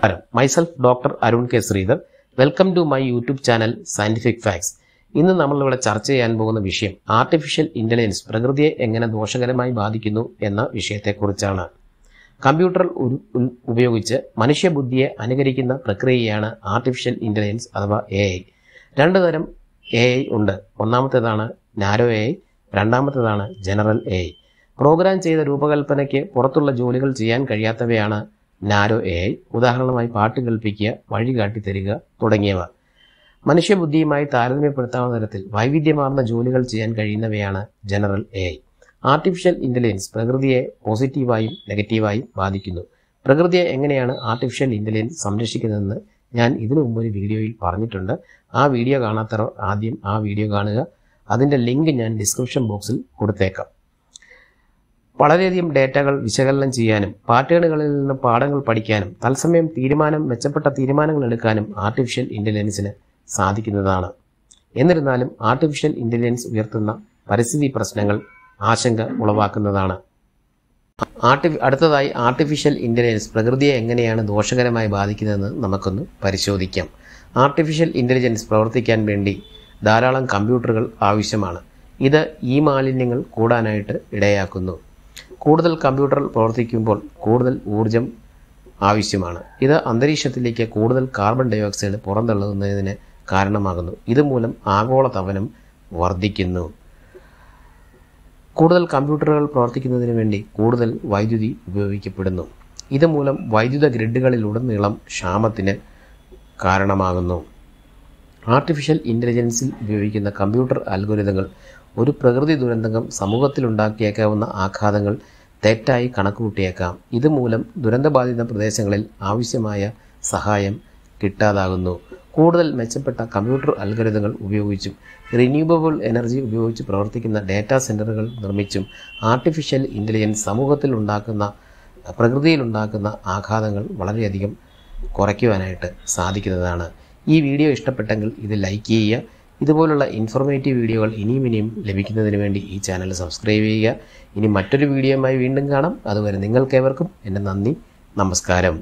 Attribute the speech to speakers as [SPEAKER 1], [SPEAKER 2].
[SPEAKER 1] നമസ്കാരം myself doctor Arun K Sridhar. Welcome to my YouTube channel scientific facts ഇന്ന് നമ്മളിവിടെ ചർച്ച ചെയ്യാൻ പോകുന്ന വിഷയം ആർട്ടിഫിഷ്യൽ ഇന്റലിജൻസ് പ്രകൃതിയെ എങ്ങനെ ദോഷകരമായി ബാധിക്കുന്നു എന്ന വിഷയത്തെക്കുറിച്ചാണ്. കമ്പ്യൂട്ടർ ഉപയോഗിച്ച് മനുഷ്യബുദ്ധിയെ അനുകരിക്കുന്ന പ്രക്രിയയാണ് ആർട്ടിഫിഷ്യൽ ഇന്റലിജൻസ് അഥവാ എ ഐ രണ്ടു തരം എ ഐ ഉണ്ട്. ഒന്നാമത്തേതാണ് നാരോ എ ഐ രണ്ടാമത്തേതാണ് ജനറൽ എ ഐ പ്രോഗ്രാം ചെയ്ത രൂപകൽപ്പനയ്ക്ക് പുറത്തുള്ള ജോലികൾ ചെയ്യാൻ കഴിയാത്തവയാണ് നാരോ എ ഉദാഹരണമായി പാട്ട് കേൾപ്പിക്കുക വഴി കാട്ടിത്തരിക തുടങ്ങിയവ. മനുഷ്യബുദ്ധിയുമായി താരതമ്യപ്പെടുത്താവുന്ന തരത്തിൽ വൈവിധ്യമാർന്ന ജോലികൾ ചെയ്യാൻ കഴിയുന്നവയാണ് ജനറൽ എ ആർട്ടിഫിഷ്യൽ ഇന്റലിജൻസ് പ്രകൃതിയെ പോസിറ്റീവായും നെഗറ്റീവായും ബാധിക്കുന്നു. പ്രകൃതിയെ എങ്ങനെയാണ് ആർട്ടിഫിഷ്യൽ ഇന്റലിജൻസ് സംരക്ഷിക്കുന്നതെന്ന് ഞാൻ ഇതിനു മുമ്പ് ഒരു വീഡിയോയിൽ പറഞ്ഞിട്ടുണ്ട്. ആ വീഡിയോ കാണാത്തവർ ആദ്യം ആ വീഡിയോ കാണുക. അതിന്റെ ലിങ്ക് ഞാൻ ഡിസ്ക്രിപ്ഷൻ ബോക്സിൽ കൊടുത്തേക്കാം. വളരെയധികം ഡേറ്റകൾ വിശകലനം ചെയ്യാനും പാറ്റേണുകളിൽ നിന്ന് പാഠങ്ങൾ പഠിക്കാനും തത്സമയം തീരുമാനം മെച്ചപ്പെട്ട തീരുമാനങ്ങൾ എടുക്കാനും ആർട്ടിഫിഷ്യൽ ഇന്റലിജൻസിന് സാധിക്കുന്നതാണ്. എന്നിരുന്നാലും ആർട്ടിഫിഷ്യൽ ഇന്റലിജൻസ് ഉയർത്തുന്ന പരിസ്ഥിതി പ്രശ്നങ്ങൾ ആശങ്ക ഉളവാക്കുന്നതാണ്. ആർട്ടി അടുത്തതായി ആർട്ടിഫിഷ്യൽ ഇന്റലിജൻസ് പ്രകൃതിയെ എങ്ങനെയാണ് ദോഷകരമായി ബാധിക്കുന്നതെന്ന് നമുക്കൊന്ന് പരിശോധിക്കാം. ആർട്ടിഫിഷ്യൽ ഇന്റലിജൻസ് പ്രവർത്തിക്കാൻ വേണ്ടി ധാരാളം കമ്പ്യൂട്ടറുകൾ ആവശ്യമാണ്. ഇത് ഈ മാലിന്യങ്ങൾ കൂടാനായിട്ട് ഇടയാക്കുന്നു. കൂടുതൽ കമ്പ്യൂട്ടർ പ്രവർത്തിക്കുമ്പോൾ കൂടുതൽ ഊർജം ആവശ്യമാണ്. ഇത് അന്തരീക്ഷത്തിലേക്ക് കൂടുതൽ കാർബൺ ഡയോക്സൈഡ് പുറന്തള്ളുന്നതിന് കാരണമാകുന്നു. ഇതുമൂലം ആഗോളതപനം വർദ്ധിക്കുന്നു. കൂടുതൽ കമ്പ്യൂട്ടറുകൾ പ്രവർത്തിക്കുന്നതിന് വേണ്ടി കൂടുതൽ വൈദ്യുതി ഉപയോഗിക്കപ്പെടുന്നു. ഇതുമൂലം വൈദ്യുത ഗ്രിഡുകളിലുടനീളം ക്ഷാമത്തിന് കാരണമാകുന്നു. ആർട്ടിഫിഷ്യൽ ഇന്റലിജൻസിൽ ഉപയോഗിക്കുന്ന കമ്പ്യൂട്ടർ അൽഗോരിതങ്ങൾ ഒരു പ്രകൃതി ദുരന്തം സമൂഹത്തിലുണ്ടാക്കിയേക്കാവുന്ന ആഘാതങ്ങൾ തെറ്റായി കണക്കുകൂട്ടിയേക്കാം. ഇതുമൂലം ദുരന്തബാധിത പ്രദേശങ്ങളിൽ ആവശ്യമായ സഹായം കിട്ടാതാകുന്നു. കൂടുതൽ മെച്ചപ്പെട്ട കമ്പ്യൂട്ടർ അൽഗരിതങ്ങൾ ഉപയോഗിച്ചും റിന്യൂവബിൾ എനർജി ഉപയോഗിച്ച് പ്രവർത്തിക്കുന്ന ഡാറ്റാ സെന്ററുകൾ നിർമ്മിച്ചും ആർട്ടിഫിഷ്യൽ ഇന്റലിജൻസ് സമൂഹത്തിൽ ഉണ്ടാക്കുന്ന പ്രകൃതിയിലുണ്ടാക്കുന്ന ആഘാതങ്ങൾ വളരെയധികം കുറയ്ക്കുവാനായിട്ട് സാധിക്കുന്നതാണ്. ഈ വീഡിയോ ഇഷ്ടപ്പെട്ടെങ്കിൽ ഇത് ലൈക്ക് ചെയ്യുക ഇതുപോലുള്ള ഇൻഫോർമേറ്റീവ് വീഡിയോകൾ ഇനിയും ഇനിയും ലഭിക്കുന്നതിന് വേണ്ടി ഈ ചാനൽ സബ്സ്ക്രൈബ് ചെയ്യുക. ഇനി മറ്റൊരു വീഡിയോയുമായി വീണ്ടും കാണാം. അതുവരെ നിങ്ങൾക്കേവർക്കും എന്റെ നന്ദി. നമസ്കാരം.